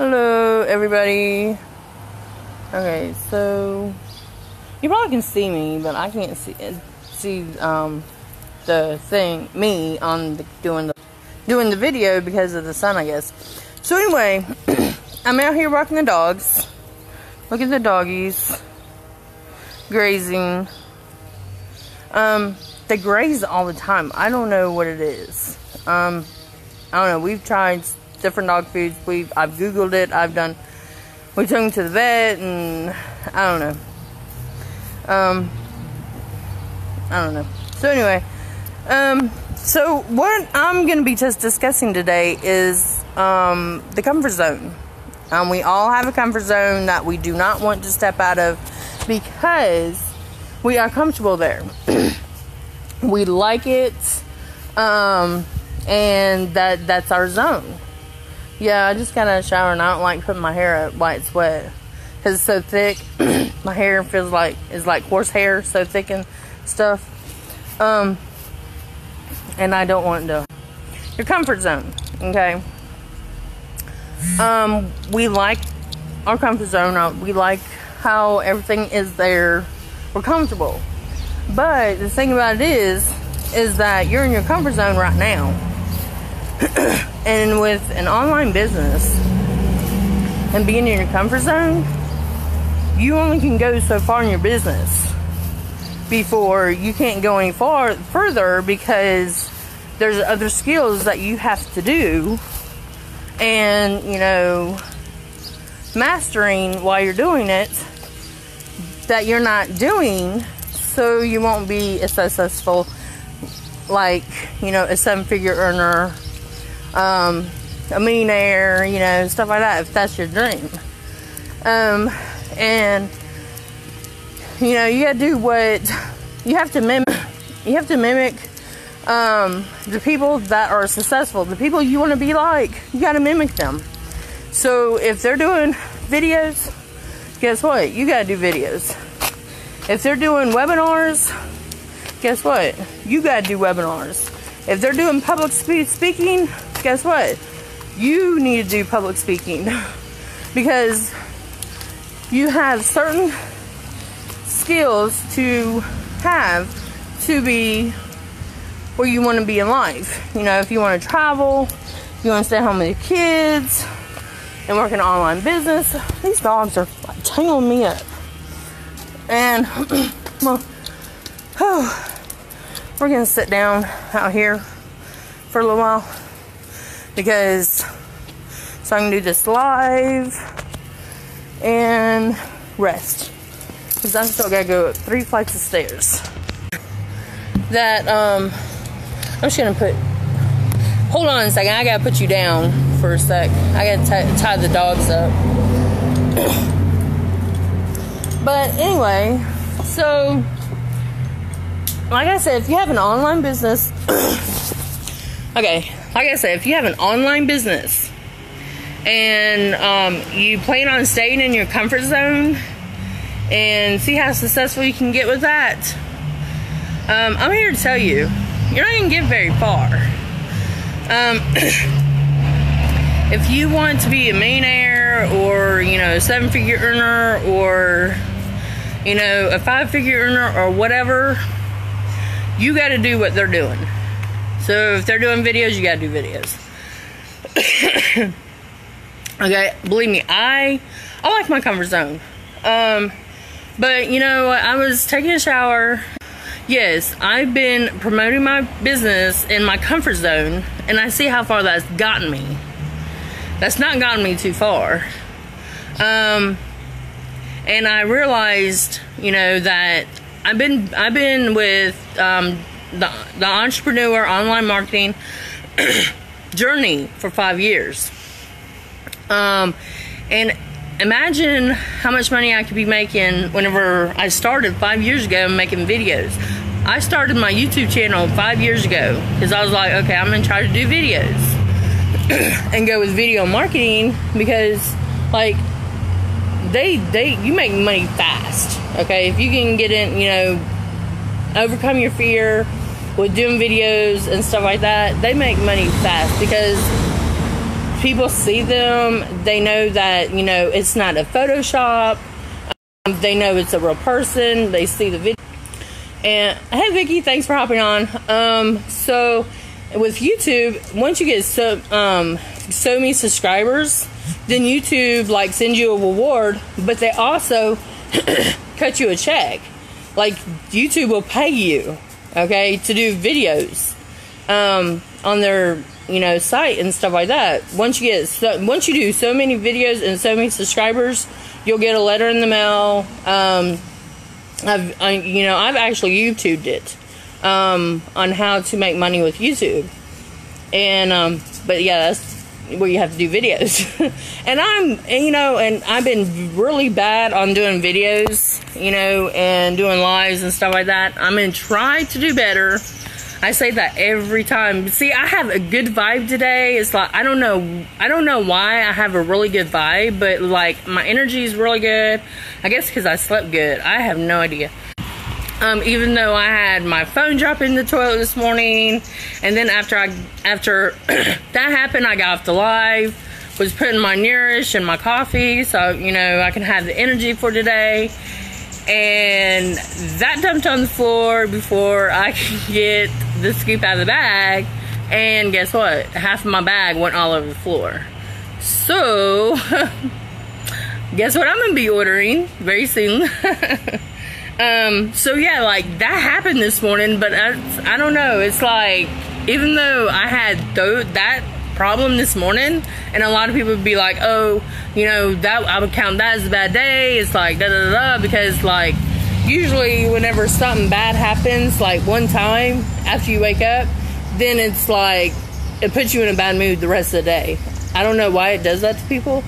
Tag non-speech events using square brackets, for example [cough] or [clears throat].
Hello, everybody. Okay, so you probably can see me, but I can't see see um the thing me on the, doing the doing the video because of the sun, I guess. So anyway, [clears throat] I'm out here walking the dogs. Look at the doggies grazing. Um, they graze all the time. I don't know what it is. Um, I don't know. We've tried different dog foods. We've I've googled it. I've done. We took him to the vet, and I don't know. Um, I don't know. So anyway, um, so what I'm going to be just discussing today is um, the comfort zone. Um, we all have a comfort zone that we do not want to step out of because we are comfortable there. [clears throat] we like it, um, and that that's our zone. Yeah, I just got out of shower and I don't like putting my hair up while it's wet because it's so thick. [clears throat] my hair feels like is like horse hair, so thick and stuff. Um, and I don't want to. Your comfort zone, okay? Um, we like our comfort zone. Uh, we like how everything is there. We're comfortable. But the thing about it is, is that you're in your comfort zone right now. [clears throat] and with an online business and being in your comfort zone, you only can go so far in your business before you can't go any far further because there's other skills that you have to do. And you know mastering while you're doing it that you're not doing so you won't be as successful like you know a seven figure earner um, a millionaire you know stuff like that if that's your dream. Um, and you know you gotta do what you have to mimic you have to mimic um, the people that are successful the people you want to be like you gotta mimic them. So if they're doing videos guess what? You gotta do videos. If they're doing webinars guess what? You gotta do webinars. If they're doing public spe- speaking guess what you need to do public speaking [laughs] because you have certain skills to have to be where you want to be in life. You know, if you want to travel, you want to stay home with your kids, and work an online business. These dogs are like tangling me up. And [clears throat] well, oh, [sighs] we're gonna sit down out here for a little while because so I can do this live and rest because I still gotta go three flights of stairs. That um, I'm just gonna put. Hold on a second. I gotta put you down for a sec. I gotta tie the dogs up. [coughs] but anyway, so like I said, if you have an online business, [coughs] okay, like I said, if you have an online business and um, you plan on staying in your comfort zone and see how successful you can get with that, um, I'm here to tell you, you're not going to get very far. Um, [clears throat] if you want to be a millionaire or, you know, a seven figure earner or, you know, a five figure earner or whatever, you got to do what they're doing. So if they're doing videos, you got to do videos. [coughs] okay, believe me, I I like my comfort zone. Um, but you know, I was taking a shower. Yes, I've been promoting my business in my comfort zone, and I see how far that's gotten me. That's not gotten me too far. Um, and I realized, you know, that I've been I've been with um, the the entrepreneur online marketing [clears throat] journey for five years. Um, and imagine how much money I could be making whenever I started five years ago making videos. I started my YouTube channel five years ago because I was like, okay, I'm gonna try to do videos [clears throat] and go with video marketing because, like, they they you make money fast. Okay, if you can get in, you know, overcome your fear with doing videos and stuff like that, they make money fast because people see them, they know that you know it's not a Photoshop. Um, they know it's a real person. They see the video. And hey, Vicky, thanks for hopping on. Um, so with YouTube, once you get so um, so many subscribers, then YouTube like sends you a reward, but they also [coughs] cut you a check. Like YouTube will pay you, okay, to do videos um, on their you know site and stuff like that. Once you get so, once you do so many videos and so many subscribers, you'll get a letter in the mail. Um, I've I, you know I've actually YouTubed it um, on how to make money with YouTube, and um, but yeah, that's where you have to do videos. [laughs] and I'm you know, and I've been really bad on doing videos, you know, and doing lives and stuff like that. I'm gonna try to do better. I say that every time. See, I have a good vibe today. It's like I don't know, I don't know why I have a really good vibe, but like my energy is really good. I guess because I slept good. I have no idea. Um, even though I had my phone drop in the toilet this morning, and then after I after [clears throat] that happened, I got off the live, was putting my nourish and my coffee, so you know I can have the energy for today. And that dumped on the floor before I [laughs] could get the scoop out of the bag. And guess what? Half of my bag went all over the floor. So, [laughs] guess what I'm gonna be ordering very soon. [laughs] um, so yeah, like that happened this morning, but I, I don't know. It's like, even though I had th- that problem this morning, and a lot of people would be like, oh, you know, that I would count that as a bad day. It's like da da da, da because like usually whenever something bad happens, like one time after you wake up, then it's like it puts you in a bad mood the rest of the day. I don't know why it does that to people.